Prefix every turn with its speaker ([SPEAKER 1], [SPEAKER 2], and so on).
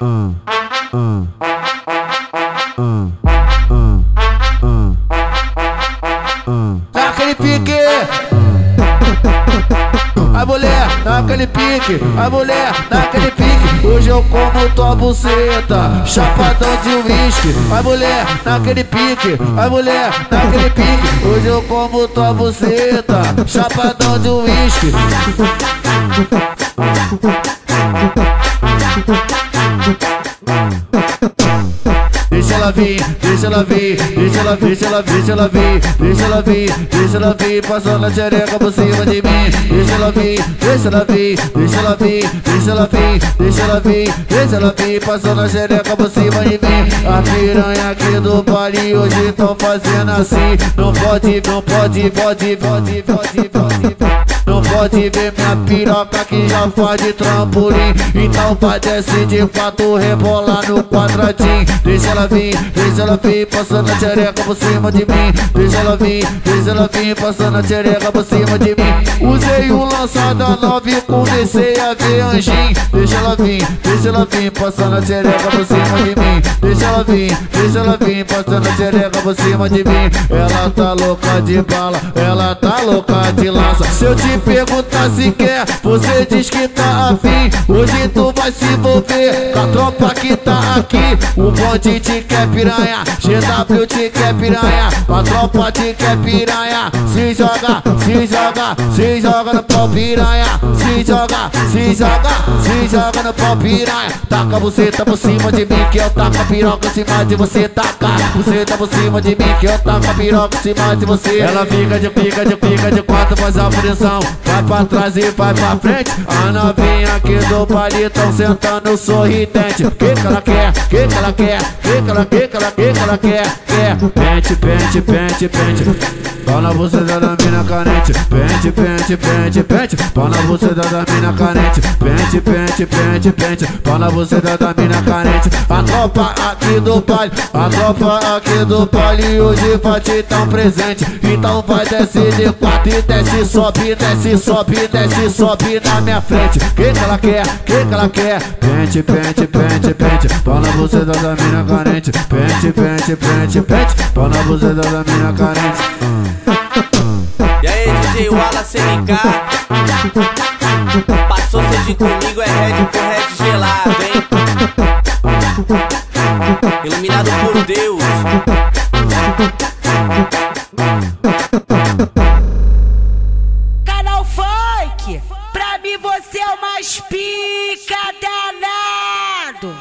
[SPEAKER 1] uh,
[SPEAKER 2] Naquele pique! A mulher, naquele pique, a mulher, naquele pique. Hoje eu como tua buceta, chapadão de uísque. A mulher, naquele pique, a mulher, naquele pique. Hoje eu como tua buceta, chapadão de uísque. Ela vir, deixa ela vir, deixa ela vir, deixa ela vir, deixa ela vir, deixa ela vir, deixa ela vir, passando a xereca por cima de mim. Deixa ela vir, deixa ela vir, deixa ela vir, deixa ela vir, deixa ela vir, deixa ela vir, passando a xereca por cima de mim. A piranha aqui do baile hoje tão fazendo assim. Não pode, não pode, pode, pode, pode, pode. Pode ver minha piroca que já faz de trampolim. Então vai descer de fato, rebolar no quadradinho. Deixa ela vir, deixa ela vir, passando a xereca por cima de mim. Deixa ela vir, deixa ela vir, passando a xereca por cima de mim Lançada nove comecei a ver anjinho. Deixa ela vir, deixa ela vir, passando a xereca por cima de mim. Deixa ela vir, deixa ela vir, passando a xereca por cima de mim. Ela tá louca de bala, ela tá louca de lança. Se eu te perguntar se quer, você diz que tá afim. Hoje tu vai se envolver com a tropa que tá aqui. O bonde te quer piranha, GW te quer piranha. A tropa te quer piranha. Se joga, se joga, se joga no pau piranha. Se joga, se joga, se joga no pau piranha. Taca você tá por cima de mim que eu taco a piroca em cima de você. Taca você tá por cima de mim que eu taco a piroca em cima de você. Ela fica de pica, de pica, de quatro, faz a pressão. Vai pra trás e vai pra frente. A novinha aqui do baile tão sentando sorridente. Que que ela quer, que que ela quer, que que ela, que que ela, que que ela quer? Quer, pente, pente, pente, pente Pau buceta da mina carente Pente, pente, pente, pente. Pau buceta da mina carente Pente, pente, pente, pente. Pau buceta da mina carente A tropa aqui do baile A tropa aqui do baile. Hoje vai te tão presente. Então vai descer de quatro E desce, sobe, desce, sobe, desce, sobe na minha frente. Que que ela quer, que que ela quer? Pente, pente, pente, pente. Pau buceta da mina carente Pente, pente, pente, pente. Pau buceta da mina carente
[SPEAKER 3] DJ Wallace MK Passou sede comigo, é red com red gelado, hein? Iluminado por Deus
[SPEAKER 4] Canal Funk, pra mim você é o mais pica danado.